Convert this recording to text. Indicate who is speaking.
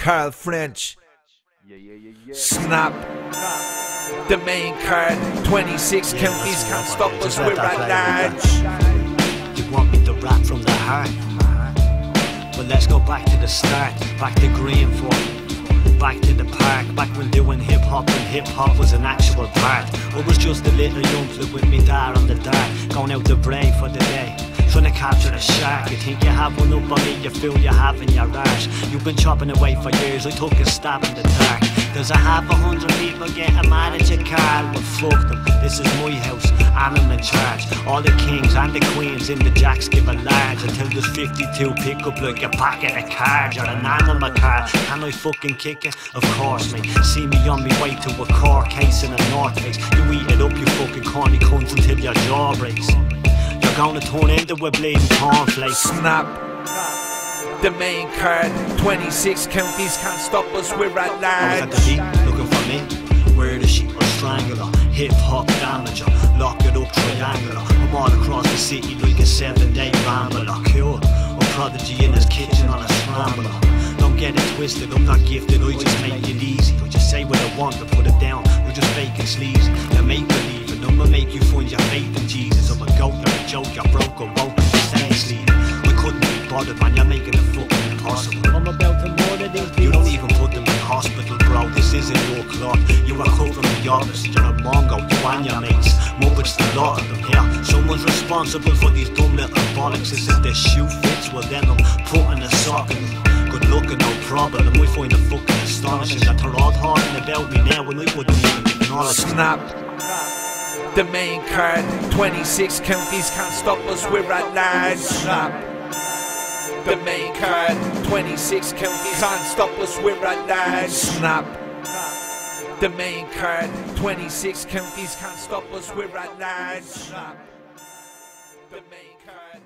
Speaker 1: Carl French.
Speaker 2: Yeah, yeah, yeah, yeah.
Speaker 1: Snap. The main card. 26 counties can't stop us. We're at large.
Speaker 3: You want me to rap from the heart? But let's go back to the start, back to Greenford, back to the park, back when doing hip hop and hip hop was an actual part. I was just a little young flip with me dad on the DART, going out to Bray for the day. Trying to capture a shark, you think you have one up on you feel you have in your ass. You've been chopping away for years, I took a stab in the dark. There's a half a hundred people getting mad at your car, but fuck them, this is my house, I'm in charge. All the kings and the queens in the jacks give a large until there's 52 pick up like a packet of cards or an animal card. Can I fucking kick it? Of course, mate. See me on my way to a car case in a north face. You eat it up, you fucking corny cunts until your jaw breaks. Gonna turn into a bleeding cornflake.
Speaker 1: Snap. The main card. 26 counties can't stop us. We're at
Speaker 3: I was
Speaker 1: large.
Speaker 3: at the beat looking for me. Where the sheep or strangler, hip hop damager, lock it up triangular. I'm all across the city like a seven day rambler. Cool, a prodigy in his kitchen on a scrambler. Don't get it twisted, I'm not gifted, I just make it easy. I just say what I want to put it down. You're just fake and sleazy. They make believe, and I'ma make you find your faith in Jesus. Joke, you're broke, or woke, stay sleep. I couldn't be bothered, man, you're making it fucking impossible. I'm about to murder these people. You don't even put them in hospital, bro. This isn't your cloth. You are cut from the opposite. You're a mongo, you and your mates. Muppets, the lot of them here. Someone's responsible for these dumb little bollocks. Is if their shoe fits, well then I'm putting a sock in them. Good looking, no problem. We find it fucking astonishing that they're all talking about me now when I wouldn't even acknowledge it.
Speaker 1: Snap. The main card. 26 counties can't stop us. We're at large. Snap. The main card. 26 counties can't stop us. We're at large. Snap. The main card. 26 counties can't stop us. We're at large. Snap. The main card.